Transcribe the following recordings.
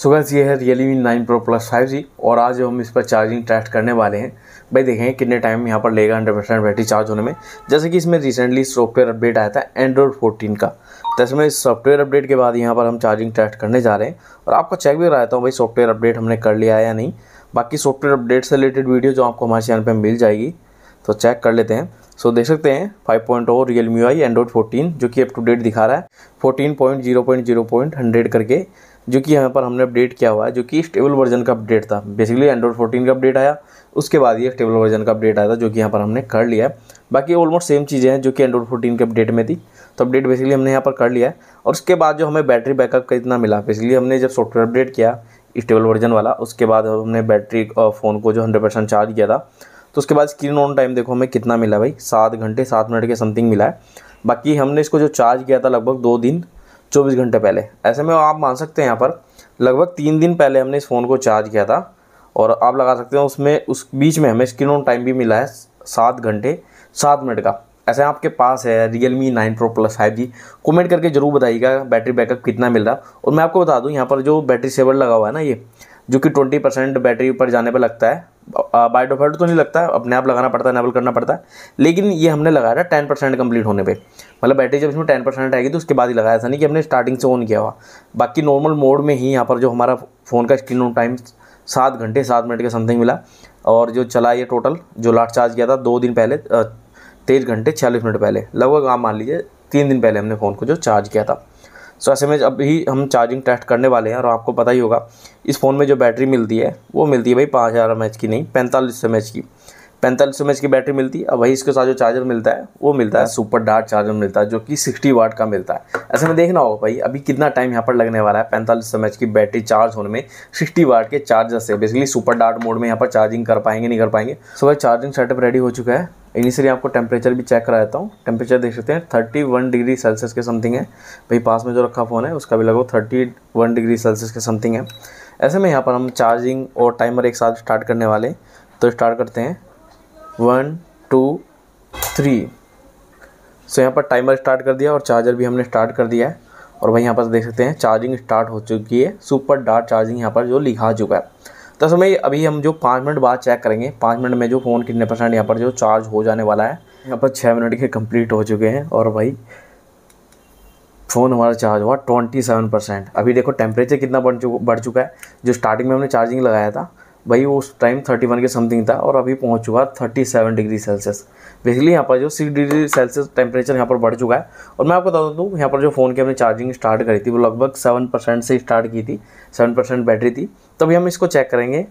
सो guys ये है Realme nine pro plus five G और आज हम इस पर चार्जिंग टेस्ट करने वाले हैं। भाई देखें कितने टाइम यहाँ पर लेगा हंड्रेड परसेंट बैटरी चार्ज होने में। जैसे कि इसमें रिसेंटली सॉफ्टवेयर अपडेट आया था एंड्रॉयड फोर्टीन का। तो इसमें इस सॉफ्टवेयर अपडेट के बाद यहाँ पर हम चार्जिंग टेस्ट करने जा रहे हैं। और आपको चेक भी कराता हूँ भाई सॉफ्टवेयर अपडेट हमने कर लिया है या नहीं। बाकी सॉफ्टवेयर अपडेट से रिलेटेड वीडियो जो आपको हमारे चैनल पर मिल जाएगी तो चेक कर लेते हैं। सो so, देख सकते हैं 5.0 point O Realme I Android fourteen जो कि अप टू डेट दिखा रहा है। Fourteen point zero point zero point hundred करके। जो कि यहाँ पर हमने अपडेट किया हुआ है, जो कि स्टेबल वर्जन का अपडेट था। बेसिकली एंड्रॉइड फोर्टीन का अपडेट आया, उसके बाद ये स्टेबल वर्जन का अपडेट आया था, जो कि यहाँ पर हमने कर लिया है। बाकी ऑलमोस्ट सेम चीज़ें हैं, जो कि एंड्रॉइड फोर्टीन के अपडेट में थी। तो अपडेट बेसिकली हमने यहाँ पर कर लिया है। और उसके बाद जो हमें बैटरी बैकअप का इतना मिला बेसिकली हमने जब सॉफ्टवेयर अपडेट किया स्टेबल वर्जन वाला, उसके बाद हमने बैटरी और फ़ोन को जो हंड्रेड परसेंट चार्ज किया था। तो उसके बाद स्क्रीन ऑन टाइम देखो हमें कितना मिला भाई, सात घंटे, सात मिनट के समथिंग मिला है। बाकी हमने इसको जो चार्ज किया था लगभग दो दिन चौबीस घंटे पहले। ऐसे में आप मान सकते हैं यहाँ पर, लगभग तीन दिन पहले हमने इस फ़ोन को चार्ज किया था और आप लगा सकते हैं उसमें, उस बीच में हमें स्क्रीन ऑन टाइम भी मिला है सात घंटे, सात मिनट का। ऐसे आपके पास है Realme nine pro plus five G comment करके ज़रूर बताइएगा बैटरी बैकअप कितना मिल रहा। और मैं आपको बता दूँ, यहाँ पर जो बैटरी सेवर लगा हुआ है ना ये, जो कि ट्वेंटी परसेंट बैटरी ऊपर जाने पर लगता है बाय डिफ़ॉल्ट तो नहीं लगता, अपने आप लगाना पड़ता है नेबल करना पड़ता है, लेकिन ये हमने लगाया था टेन परसेंट कंप्लीट होने पे। मतलब बैटरी जब इसमें टेन परसेंट आएगी तो उसके बाद ही लगाया था, नहीं कि हमने स्टार्टिंग से ऑन किया हुआ। बाकी नॉर्मल मोड में ही यहाँ पर जो हमारा फ़ोन का स्क्रीन ऑन टाइम सात घंटे, सात मिनट के समथिंग मिला। और जो चला ये टोटल जो लास्ट चार्ज किया था दो दिन पहले तेईस घंटे, छियालीस मिनट पहले, लगभग आप मान लीजिए, तीन दिन पहले हमने फ़ोन को जो चार्ज किया था। सो ऐसे में अब ही हम चार्जिंग टेस्ट करने वाले हैं और आपको पता ही होगा, इस फ़ोन में जो बैटरी मिलती है, वो मिलती है भाई पाँच हज़ार एम की नहीं, पैंतालीस एम की। पैंतालीस एम की बैटरी मिलती है अब वही इसके साथ जो चार्जर मिलता है, वो मिलता है सुपर डार्ट चार्जर मिलता है, जो कि सिक्सटी वाट का मिलता है। ऐसे में देखना होगा भाई, अभी कितना टाइम यहाँ पर लगने वाला है, पैंतालीस एम की बैटरी चार्ज होने में सिक्सटी वाट के चार्जर से। बेसिकली सुपर डार्ट मोड में यहाँ पर चार्जिंग कर पाएँगे, नहीं कर पाएँगे। सो भाई चार्जिंग सेटअप रेडी हो चुका है। इनिशियली आपको टेम्परेचर भी चेक करा देता हूँ। टेम्परेचर देख सकते हैं थर्टी वन डिग्री सेल्सियस के समथिंग है। भाई पास में जो रखा फ़ोन है, उसका भी लगभग थर्टी वन डिग्री सेल्सियस के समथिंग है। ऐसे में यहाँ पर हम चार्जिंग और टाइमर एक साथ स्टार्ट करने वाले तो स्टार्ट करते हैं। One, to, three. सो यहाँ पर टाइमर स्टार्ट कर दिया और चार्जर भी हमने स्टार्ट कर दिया है। और वही यहाँ पर देख सकते हैं चार्जिंग स्टार्ट हो चुकी है। सुपर डार्ट चार्जिंग यहाँ पर जो लिखा चुका है। तो समय अभी हम जो पाँच मिनट बाद चेक करेंगे। पाँच मिनट में जो फ़ोन कितने परसेंट यहाँ पर जो चार्ज हो जाने वाला है, यहाँ पर छः मिनट के कंप्लीट हो चुके हैं। और भाई फ़ोन हमारा चार्ज हुआ ट्वेंटी सेवन परसेंट अभी देखो टेम्परेचर कितना बढ़ चुका है। जो स्टार्टिंग में हमने चार्जिंग लगाया था भाई उस टाइम थर्टी वन के समथिंग था और अभी पहुँच चुका thirty seven degree Celsius basically यहाँ पर जो सिक्स डिग्री सेल्सियस टेम्परेचर यहाँ पर बढ़ चुका है। और मैं आपको बता दूँ, यहाँ पर जो फ़ोन की हमने चार्जिंग स्टार्ट करी थी, वो लगभग सेवन परसेंट से स्टार्ट की थी सेवन परसेंट बैटरी थी। तो अभी हम इसको चेक करेंगे।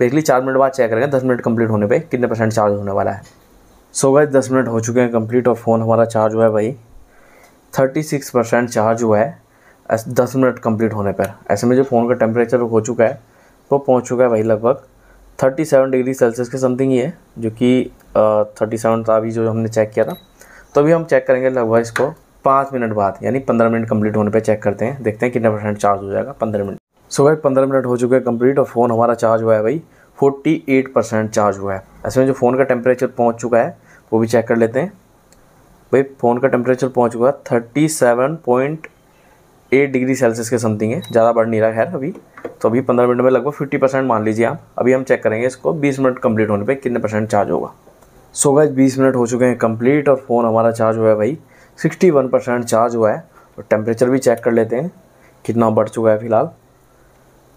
बेसिकली चार मिनट बाद चेक करेंगे, दस मिनट कंप्लीट होने पर कितने परसेंट चार्ज होने वाला है। सो गए दस मिनट हो चुके हैं कंप्लीट और फ़ोन हमारा चार्ज हुआ है भाई। थर्टी सिक्स परसेंट चार्ज हुआ है दस मिनट कंप्लीट होने पर। ऐसे में जो फ़ोन का टेम्परेचर हो चुका है वो पहुँच चुका है भाई लगभग। थर्टी सेवन डिग्री सेल्सियस के समथिंग ही है, जो कि थर्टी सेवन था अभी जो हमने चेक किया था। तो अभी हम चेक करेंगे लगभग इसको पाँच मिनट बाद, यानी पंद्रह मिनट कंप्लीट होने पे चेक करते हैं। देखते हैं कितने परसेंट चार्ज हो जाएगा पंद्रह मिनट। सो भाई पंद्रह मिनट हो चुके हैं कंप्लीट और फ़ोन हमारा चार्ज हुआ है भाई फोर्टी एट परसेंट चार्ज हुआ है। ऐसे में जो फ़ोन का टेम्परेचर पहुँच चुका है, वो भी चेक कर लेते हैं। भाई फ़ोन का टेम्परेचर पहुँच चुका है thirty seven point eight degree Celsius के समथिंग है। ज़्यादा बढ़ नहीं रहा खैर अभी। तो अभी पंद्रह मिनट में लगभग फिफ्टी परसेंट मान लीजिए आप, अभी हम चेक करेंगे इसको, बीस मिनट कंप्लीट होने पे कितने परसेंट चार्ज होगा। सो गैस बीस मिनट हो चुके हैं कंप्लीट और फ़ोन हमारा चार्ज हुआ है भाई सिक्सटी वन परसेंट चार्ज हुआ है। और टेम्परेचर भी चेक कर लेते हैं, कितना बढ़ चुका है फ़िलहाल।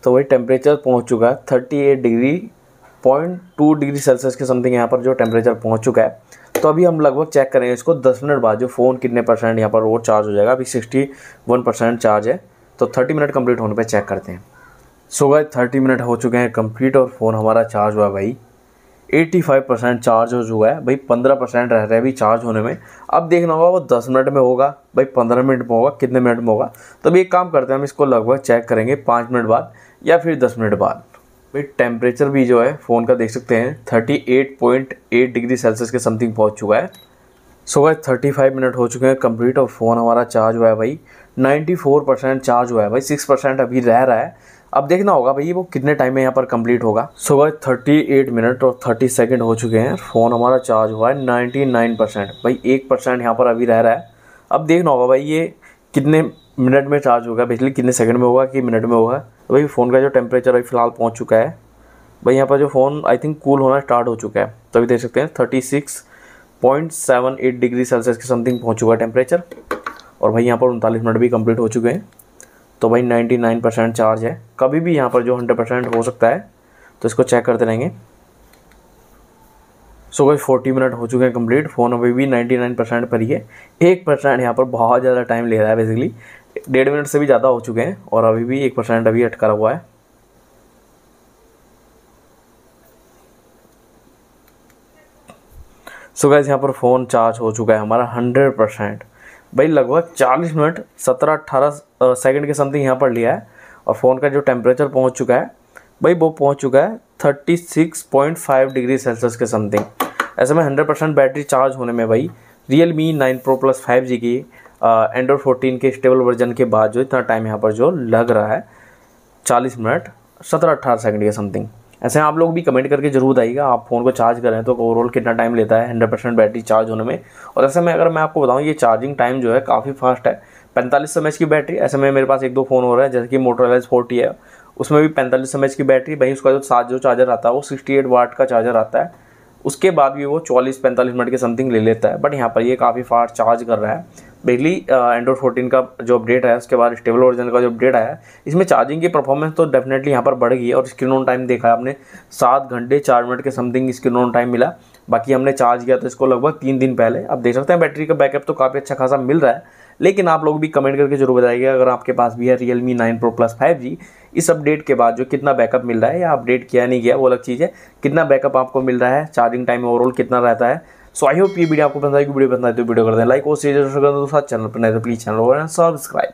तो वही टेम्परेचर पहुँच चुका है thirty eight degree point two degree Celsius के समथिंग यहाँ पर जो टेम्परेचर पहुँच चुका है। तो अभी हम लगभग चेक करेंगे इसको, दस मिनट बाद जो फ़ोन कितने परसेंट यहाँ पर वो चार्ज हो जाएगा। अभी सिक्सटी वन परसेंट चार्ज है। तो थर्टी मिनट कंप्लीट होने पे चेक करते हैं। सो गए, थर्टी मिनट हो चुके हैं कंप्लीट और फ़ोन हमारा चार्ज हुआ भाई। एटी फाइव परसेंट चार्ज हो चुका है। भाई पंद्रह परसेंट रह रहे है अभी चार्ज होने में। अब देखना होगा वो दस मिनट में होगा, भाई पंद्रह मिनट में होगा, कितने मिनट में होगा। तो अभी एक काम करते हैं, हम इसको लगभग चेक करेंगे पाँच मिनट बाद या फिर दस मिनट बाद। भाई टेम्परेचर भी जो है फ़ोन का देख सकते हैं thirty eight point eight degree Celsius के समथिंग पहुँच चुका है। सो भाई थर्टी फाइव मिनट हो चुके हैं कंप्लीट और फ़ोन हमारा चार्ज हुआ है भाई। नाइन्टी फोर परसेंट चार्ज हुआ है भाई सिक्स परसेंट अभी रह रहा है। अब देखना होगा भाई वो कितने टाइम में यहाँ पर कंप्लीट होगा। सो भाई थर्टी एट मिनट और थर्टी सेकेंड हो चुके हैं। फ़ोन हमारा चार्ज हुआ है नाइन्टी नाइन परसेंट भाई एक परसेंट यहाँ पर अभी रह रहा है। अब देखना होगा भाई ये कितने मिनट में चार्ज होगा। बेसिकली कितने सेकंड में होगा कि मिनट में होगा। भाई फ़ोन का जो टेम्परेचर अभी फ़िलहाल पहुँच चुका है, भाई यहाँ पर जो फ़ोन आई थिंक कूल होना स्टार्ट हो चुका है। तो अभी देख सकते हैं thirty six point seven eight degree Celsius के समथिंग पहुँच चुका है टेम्परेचर और भाई यहाँ पर उनतालीस मिनट भी कंप्लीट हो चुके हैं। तो भाई नाइन्टी नाइन परसेंट चार्ज है। कभी भी यहाँ पर जो हंड्रेड परसेंट हो सकता है तो इसको चेक करते रहेंगे। सो भाई फोर्टी मिनट हो चुके हैं कंप्लीट। फ़ोन अभी भी नाइन्टी नाइन परसेंट पर ही है। एक परसेंट यहाँ पर बहुत ज़्यादा टाइम ले रहा है बेसिकली डेढ़ मिनट से भी ज़्यादा हो चुके हैं और अभी भी एक परसेंट अभी अटका हुआ है। सो गैस यहाँ पर फ़ोन चार्ज हो चुका है हमारा हंड्रेड परसेंट। भाई, लगभग चालीस मिनट, सत्रह अट्ठारह सेकंड के समथिंग यहाँ पर लिया है और फ़ोन का जो टेम्परेचर पहुँच चुका है, भाई, वो पहुँच चुका है thirty six point five degree Celsius के समथिंग ऐसे में हंड्रेड परसेंट बैटरी चार्ज होने में भाई Realme nine pro plus five G की एंड्रॉयड फोर्टीन के स्टेबल वर्जन के बाद जो इतना टाइम यहाँ पर जो लग रहा है, चालीस मिनट, सत्रह अट्ठारह सेकेंड के समथिंग ऐसे आप लोग भी कमेंट करके ज़रूर बताइएगा, आप फ़ोन को चार्ज करें तो ओवरऑल कितना टाइम लेता है हंड्रेड परसेंट बैटरी चार्ज होने में। और ऐसे में अगर मैं आपको बताऊँ, ये चार्जिंग टाइम जो है काफ़ी फास्ट है। पैंतालीस सौ की बैटरी, ऐसे में मेरे पास एक दो फ़ोन हो रहा है, जैसे कि मोटरलाइज फोर्टी है। उसमें भी पैंतालीस सौ की बैटरी, वहीं उसका जो साथ जो चार्जर आता है वो सिक्सटी एट वाट का चार्जर आता है। उसके बाद भी वो चौलीस पैंतालीस मिनट के समथिंग ले लेता है बट यहाँ पर ये काफ़ी फास्ट चार्ज कर रहा है। बेसिकली एंड्रॉइड फोर्टीन का जो अपडेट है उसके बाद स्टेबल वर्जन का जो अपडेट आया है इसमें चार्जिंग की परफॉर्मेंस तो डेफिनेटली यहाँ पर बढ़ गई है और स्क्रीन ऑन टाइम देखा है आपने। सात घंटे चार मिनट के समथिंग स्क्रीन ऑन टाइम मिला। बाकी हमने चार्ज किया तो इसको लगभग तीन दिन पहले। अब देख सकते हैं बैटरी का बैकअप तो काफ़ी अच्छा खासा मिल रहा है। लेकिन आप लोग भी कमेंट करके ज़रूर बताइएगा, अगर आपके पास भी है Realme nine pro plus five G इस अपडेट के बाद जो कितना बैकअप मिल रहा है या अपडेट किया नहीं गया, वो अलग चीज़ है। कितना बैकअप आपको मिल रहा है चार्जिंग टाइम ओवरऑल कितना रहता है। सो आई होप ये वीडियो आपको पसंद आएगी वीडियो पसंद आए तो वीडियो कर दें लाइक और शेयर कर दो साथ चैनल पर नहीं तो प्लीज़ चैनल सब्सक्राइब